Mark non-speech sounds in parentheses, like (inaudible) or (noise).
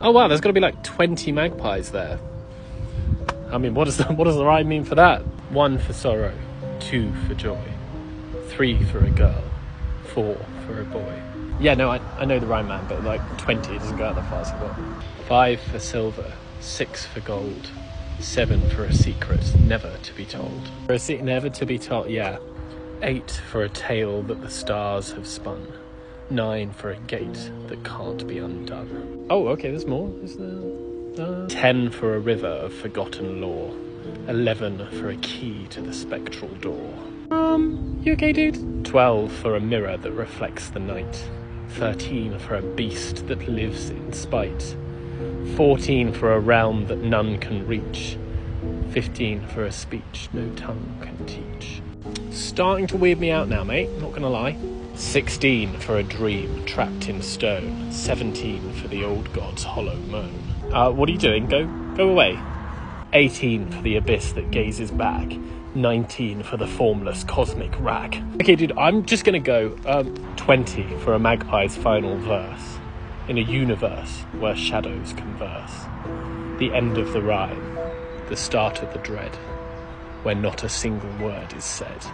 Oh wow, there's got to be like 20 magpies there. I mean, what does the, (laughs) what does the rhyme mean for that? One for sorrow, two for joy, three for a girl, four for a boy. Yeah, no, I, I know the rhyme man, but like 20 it doesn't go out that far, so what? Five for silver, six for gold, seven for a secret never to be told. For a secret never to be told, yeah. Eight for a tale that the stars have spun. Nine for a gate that can't be undone. Oh, okay, there's more. Is there? Uh, Ten for a river of forgotten lore. Eleven for a key to the spectral door. Um, you okay, dude? Twelve for a mirror that reflects the night. Thirteen for a beast that lives in spite. Fourteen for a realm that none can reach. Fifteen for a speech no tongue can teach. Starting to weird me out now, mate, not gonna lie. 16 for a dream trapped in stone. 17 for the old god's hollow moan. Uh, what are you doing? Go, go away. 18 for the abyss that gazes back. 19 for the formless cosmic rag. Okay, dude, I'm just gonna go um, 20 for a magpie's final verse. In a universe where shadows converse. The end of the rhyme, the start of the dread, where not a single word is said.